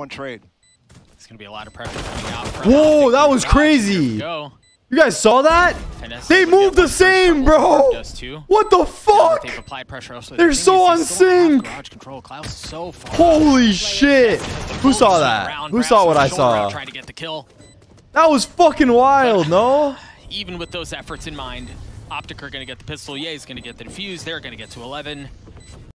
one trade. It's gonna be a lot of pressure coming out. Whoa, Optic. that was crazy. go. You guys saw that? Finesse They moved the same, bro. What the fuck? They've applied pressure also. They're The so on sync. control. Klaus so far. Holy shit. Who saw that? Who saw what I saw? Trying to get the kill. That was fucking wild, no? Even with those efforts in mind, Optic are going to get the pistol. yay's going to get the defuse. They're going to get to 11.